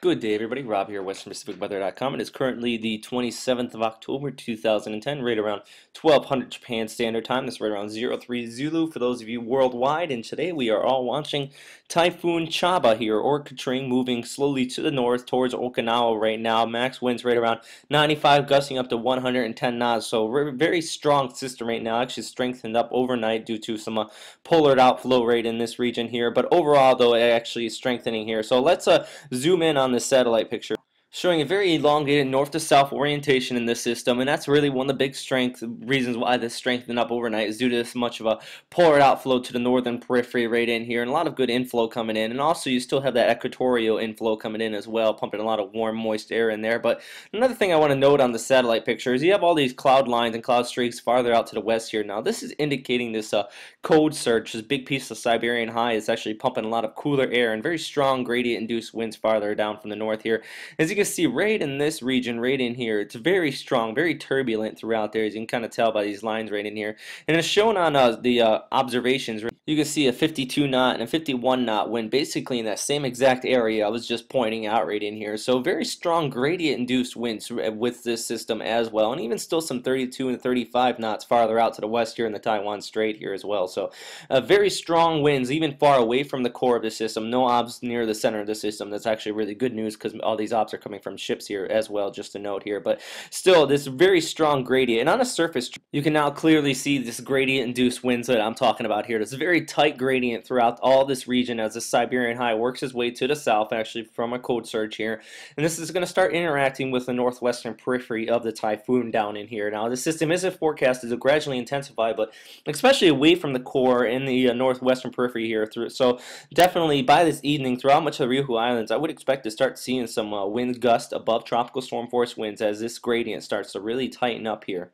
Good day, everybody. Rob here, WesternPacificWeather.com. It is currently the 27th of October, 2010, right around 1200 Japan Standard Time. That's right around 03 Zulu for those of you worldwide. And today we are all watching Typhoon Chaba here, or Katring, moving slowly to the north towards Okinawa right now. Max winds right around 95, gusting up to 110 knots. So very strong system right now. Actually strengthened up overnight due to some uh, polar outflow rate in this region here. But overall, though, it actually is strengthening here. So let's uh, zoom in on on the satellite picture showing a very elongated north to south orientation in this system and that's really one of the big strength reasons why this strengthened up overnight is due to this much of a polar outflow to the northern periphery right in here and a lot of good inflow coming in and also you still have that equatorial inflow coming in as well pumping a lot of warm moist air in there but another thing I want to note on the satellite picture is you have all these cloud lines and cloud streaks farther out to the west here. Now this is indicating this uh, cold surge this big piece of Siberian high is actually pumping a lot of cooler air and very strong gradient induced winds farther down from the north here. As you can see right in this region, right in here, it's very strong, very turbulent throughout there, as you can kind of tell by these lines right in here. And it's shown on uh, the uh, observations. You can see a 52 knot and a 51 knot wind basically in that same exact area I was just pointing out right in here. So very strong gradient induced winds with this system as well. And even still some 32 and 35 knots farther out to the west here in the Taiwan Strait here as well. So uh, very strong winds even far away from the core of the system. No obs near the center of the system. That's actually really good news because all these obs are coming from ships here as well, just a note here. But still, this very strong gradient. And on a surface, you can now clearly see this gradient-induced winds that I'm talking about here. It's a very tight gradient throughout all this region as the Siberian high works its way to the south, actually from a cold surge here. And this is going to start interacting with the northwestern periphery of the typhoon down in here. Now, the system isn't forecasted to gradually intensify, but especially away from the core in the uh, northwestern periphery here. Through, so definitely by this evening, throughout much of the Ryukyu Islands, I would expect to start seeing some uh, wind gusts above tropical storm force winds as this gradient starts to really tighten up here.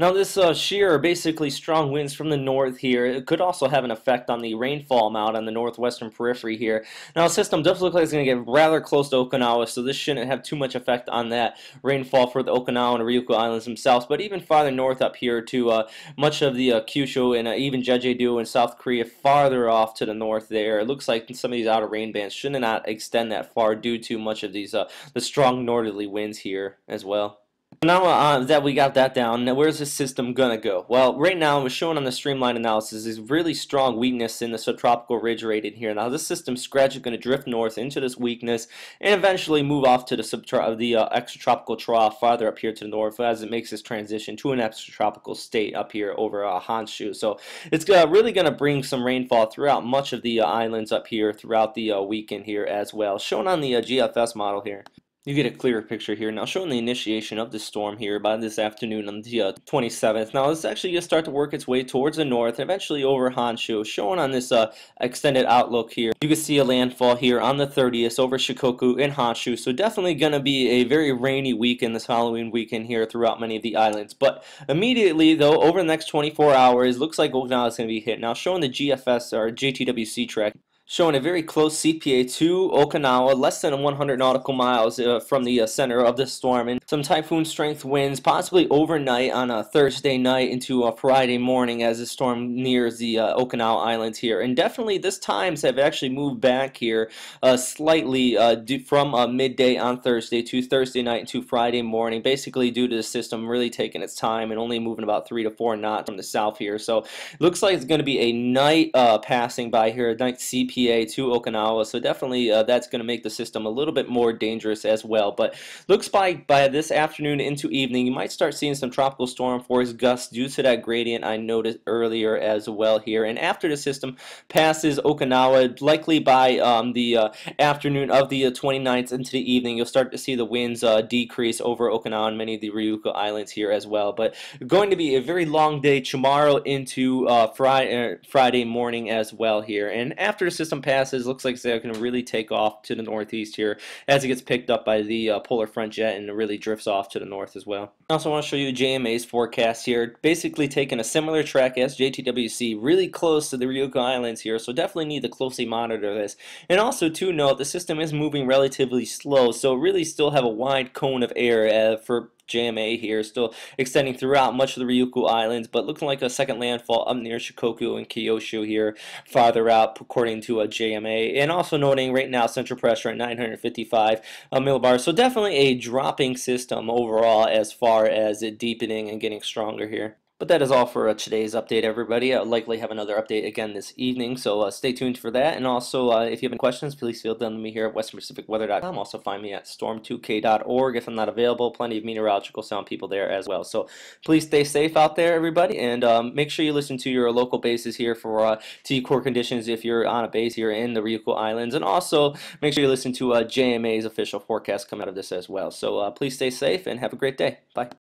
Now this uh, shear, basically strong winds from the north here, it could also have an effect on the rainfall amount on the northwestern periphery here. Now the system does look like it's going to get rather close to Okinawa, so this shouldn't have too much effect on that rainfall for the Okinawa and Ryukyu Islands themselves. But even farther north up here to uh, much of the uh, Kyushu and uh, even Jeju-do in South Korea, farther off to the north there, it looks like some of these outer rain bands should not not extend that far due to much of these uh, the strong northerly winds here as well. Now uh, that we got that down, where's the system gonna go? Well, right now, it's showing on the streamline analysis is really strong weakness in the subtropical ridge in here. Now, this system's gradually going to drift north into this weakness and eventually move off to the subtro the uh, extratropical trough farther up here to the north as it makes this transition to an extratropical state up here over uh, Honshu. So it's uh, really going to bring some rainfall throughout much of the uh, islands up here throughout the uh, weekend here as well. Shown on the uh, GFS model here you get a clearer picture here. Now showing the initiation of the storm here by this afternoon on the uh, 27th. Now it's actually going to start to work its way towards the north and eventually over Honshu. Showing on this uh, extended outlook here. You can see a landfall here on the 30th over Shikoku and Honshu. So definitely going to be a very rainy weekend this Halloween weekend here throughout many of the islands. But immediately though, over the next 24 hours, looks like Okinawa is going to be hit. Now showing the GFS or JTWC track showing a very close CPA to Okinawa, less than 100 nautical miles uh, from the uh, center of the storm, and some typhoon strength winds, possibly overnight on a Thursday night into a Friday morning as the storm nears the uh, Okinawa Islands here. And definitely this times have actually moved back here uh, slightly uh, from uh, midday on Thursday to Thursday night to Friday morning, basically due to the system really taking its time and only moving about three to four knots from the south here. So looks like it's going to be a night passing by here, a night CPA to Okinawa, so definitely uh, that's going to make the system a little bit more dangerous as well. But looks by by this afternoon into evening, you might start seeing some tropical storm force gusts due to that gradient I noticed earlier as well here. And after the system passes Okinawa, likely by um, the uh, afternoon of the 29th uh, into the evening, you'll start to see the winds uh, decrease over Okinawa and many of the Ryukyu Islands here as well. But going to be a very long day tomorrow into uh, Friday, Friday morning as well here. And after the system some passes. Looks like they're going to really take off to the northeast here as it gets picked up by the uh, polar front jet and it really drifts off to the north as well. I also want to show you JMA's forecast here. Basically taking a similar track as JTWC, really close to the Ryukyu Islands here, so definitely need to closely monitor this. And also to note, the system is moving relatively slow, so really still have a wide cone of error uh, for JMA here, still extending throughout much of the Ryukyu Islands, but looking like a second landfall up near Shikoku and Kyushu here, farther out, according to a JMA. And also noting right now central pressure at 955 uh, millibars. So definitely a dropping system overall as far as it deepening and getting stronger here. But that is all for uh, today's update, everybody. I'll likely have another update again this evening, so uh, stay tuned for that. And also, uh, if you have any questions, please feel them to me here at westernpacificweather.com. Also, find me at storm2k.org if I'm not available. Plenty of meteorological sound people there as well. So please stay safe out there, everybody, and um, make sure you listen to your local bases here for uh, TCCOR conditions if you're on a base here in the Ryukyu Islands. And also, make sure you listen to uh, JMA's official forecast come out of this as well. So uh, please stay safe and have a great day. Bye.